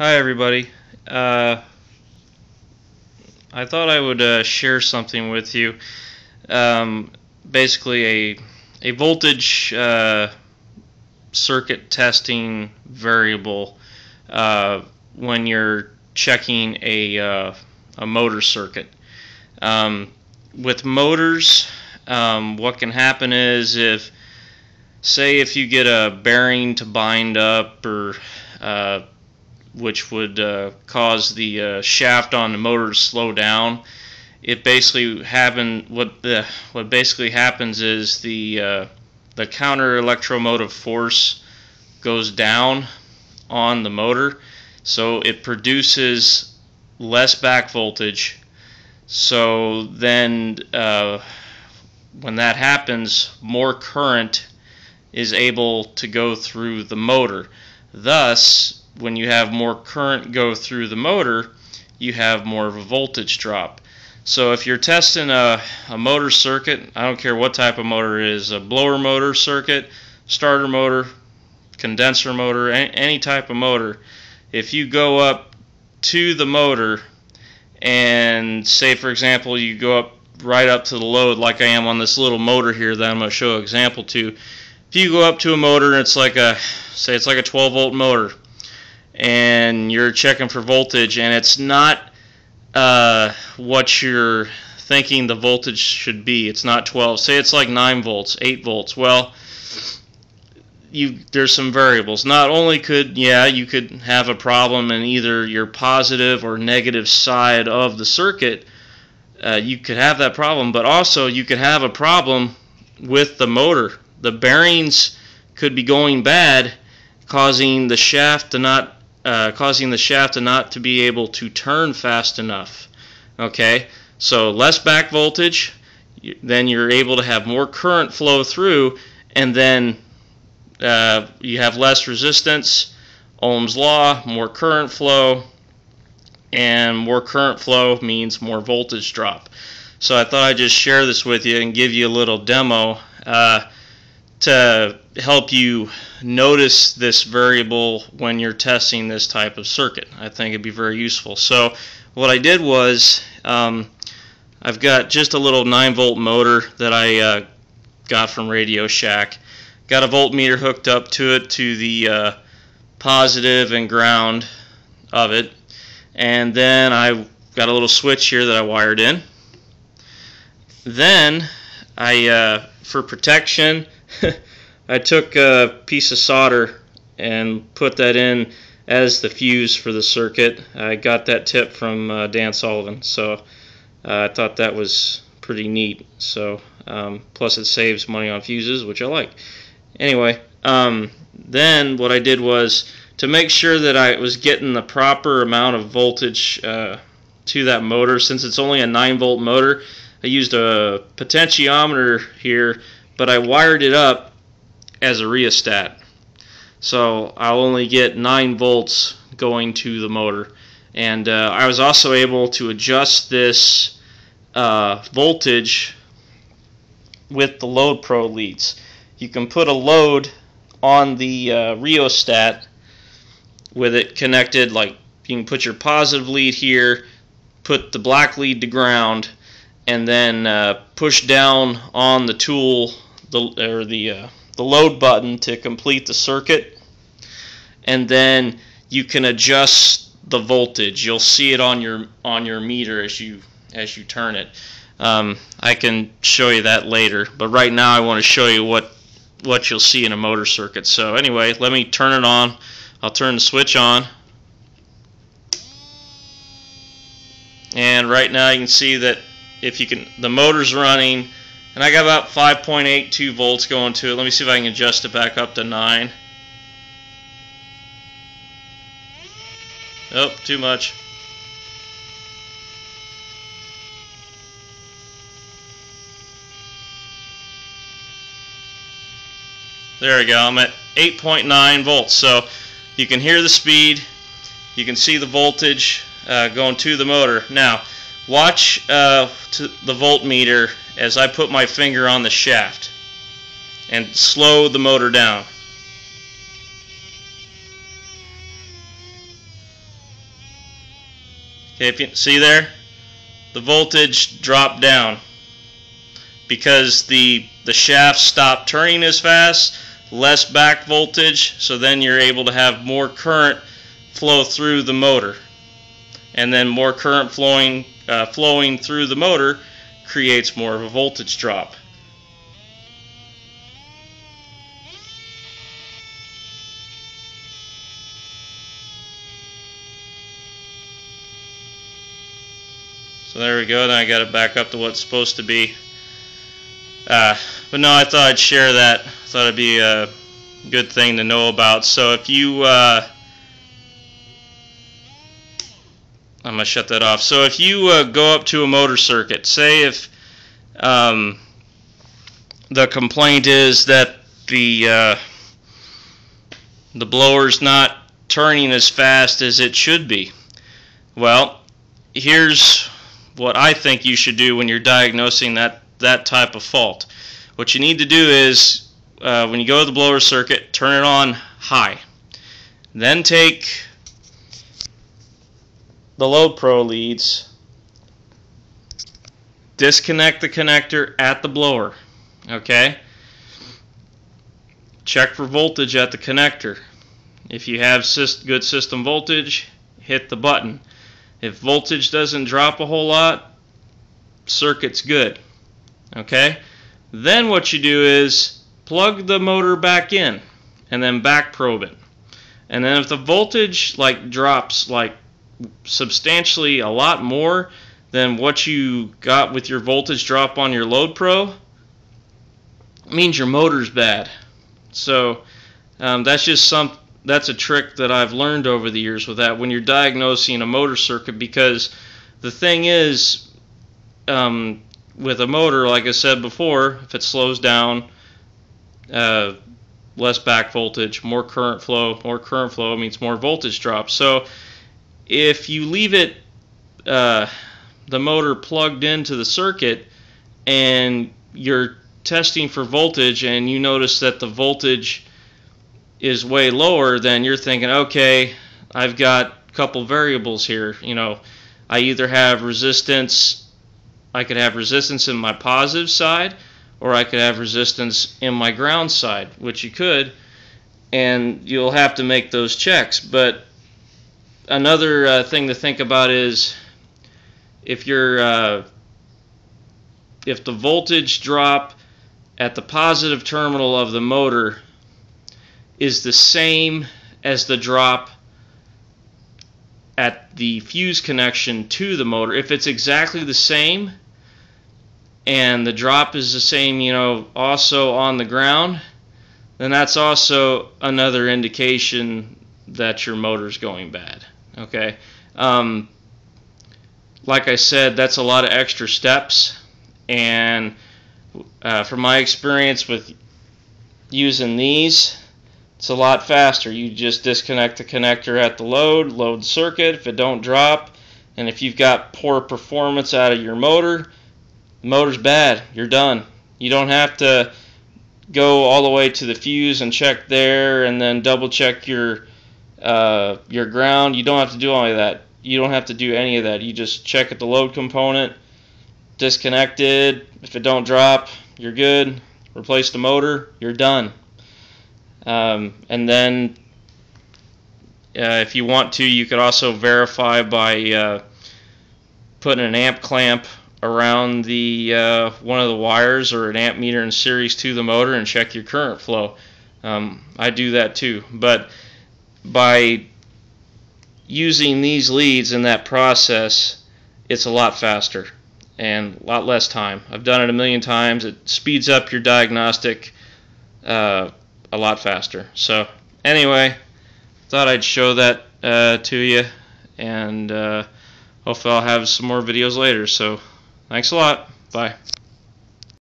Hi everybody. Uh, I thought I would uh, share something with you. Um, basically, a a voltage uh, circuit testing variable uh, when you're checking a uh, a motor circuit. Um, with motors, um, what can happen is if say if you get a bearing to bind up or uh, which would uh, cause the uh, shaft on the motor to slow down. It basically happen what the what basically happens is the uh, the counter electromotive force goes down on the motor, so it produces less back voltage. So then, uh, when that happens, more current is able to go through the motor. Thus, when you have more current go through the motor, you have more of a voltage drop. So if you're testing a, a motor circuit, I don't care what type of motor it is, a blower motor circuit, starter motor, condenser motor, any, any type of motor, if you go up to the motor and say for example you go up right up to the load like I am on this little motor here that I'm going to show an example to. If you go up to a motor and it's like a say it's like a 12 volt motor and you're checking for voltage and it's not uh, what you're thinking the voltage should be. It's not 12. Say it's like 9 volts, 8 volts. Well, you there's some variables. Not only could yeah you could have a problem in either your positive or negative side of the circuit. Uh, you could have that problem, but also you could have a problem with the motor. The bearings could be going bad, causing the shaft to not uh, causing the shaft to not to be able to turn fast enough. Okay, so less back voltage, then you're able to have more current flow through, and then uh, you have less resistance. Ohm's law, more current flow, and more current flow means more voltage drop. So I thought I'd just share this with you and give you a little demo. Uh, to help you notice this variable when you're testing this type of circuit. I think it'd be very useful. So what I did was um, I've got just a little 9 volt motor that I uh, got from Radio Shack. Got a voltmeter hooked up to it to the uh, positive and ground of it. And then I got a little switch here that I wired in. Then I, uh, for protection, I took a piece of solder and put that in as the fuse for the circuit. I got that tip from uh, Dan Sullivan, so uh, I thought that was pretty neat. So um, plus it saves money on fuses, which I like. Anyway, um, then what I did was to make sure that I was getting the proper amount of voltage uh, to that motor, since it's only a 9 volt motor, I used a potentiometer here but I wired it up as a rheostat. So I'll only get 9 volts going to the motor. And uh, I was also able to adjust this uh, voltage with the Loadpro leads. You can put a load on the uh, rheostat with it connected like you can put your positive lead here put the black lead to ground and then uh, push down on the tool the or the uh, the load button to complete the circuit, and then you can adjust the voltage. You'll see it on your on your meter as you as you turn it. Um, I can show you that later, but right now I want to show you what what you'll see in a motor circuit. So anyway, let me turn it on. I'll turn the switch on. And right now you can see that if you can the motor's running and I got about 5.82 volts going to it. Let me see if I can adjust it back up to 9. Oh, too much. There we go. I'm at 8.9 volts. So you can hear the speed. You can see the voltage uh, going to the motor. Now, Watch uh, the voltmeter as I put my finger on the shaft and slow the motor down. Okay, if you see there, the voltage dropped down because the the shaft stopped turning as fast, less back voltage, so then you're able to have more current flow through the motor. And then more current flowing uh, flowing through the motor creates more of a voltage drop. So there we go. Then I got it back up to what it's supposed to be. Uh, but no, I thought I'd share that. I thought it'd be a good thing to know about. So if you, uh, I'm gonna shut that off. So if you uh, go up to a motor circuit, say if um, the complaint is that the uh, the blower's not turning as fast as it should be. Well, here's what I think you should do when you're diagnosing that, that type of fault. What you need to do is, uh, when you go to the blower circuit, turn it on high. Then take the Loadpro leads, disconnect the connector at the blower, okay? Check for voltage at the connector. If you have good system voltage, hit the button. If voltage doesn't drop a whole lot, circuit's good. Okay? Then what you do is plug the motor back in and then back probe it. And then if the voltage like drops like substantially a lot more than what you got with your voltage drop on your Loadpro, means your motor's bad. So um, that's just some that's a trick that I've learned over the years with that when you're diagnosing a motor circuit because the thing is um, with a motor like I said before if it slows down uh, less back voltage more current flow more current flow means more voltage drop so if you leave it uh, the motor plugged into the circuit and you're testing for voltage and you notice that the voltage is way lower, then you're thinking, okay, I've got a couple variables here. You know, I either have resistance, I could have resistance in my positive side, or I could have resistance in my ground side, which you could, and you'll have to make those checks. But another uh, thing to think about is if you're uh, if the voltage drop at the positive terminal of the motor is the same as the drop at the fuse connection to the motor. If it's exactly the same and the drop is the same, you know, also on the ground, then that's also another indication that your motor's going bad. Okay. Um, like I said, that's a lot of extra steps, and uh, from my experience with using these, it's a lot faster. You just disconnect the connector at the load, load the circuit. If it don't drop, and if you've got poor performance out of your motor, the motor's bad. You're done. You don't have to go all the way to the fuse and check there, and then double check your uh, your ground. You don't have to do all of that. You don't have to do any of that. You just check at the load component, disconnected. If it don't drop, you're good. Replace the motor. You're done. Um, and then uh, if you want to, you could also verify by uh, putting an amp clamp around the uh, one of the wires or an amp meter in series to the motor and check your current flow. Um, I do that too, but by using these leads in that process, it's a lot faster and a lot less time. I've done it a million times. It speeds up your diagnostic uh, a lot faster. So anyway, thought I'd show that uh, to you, and uh, hopefully I'll have some more videos later. So thanks a lot. Bye.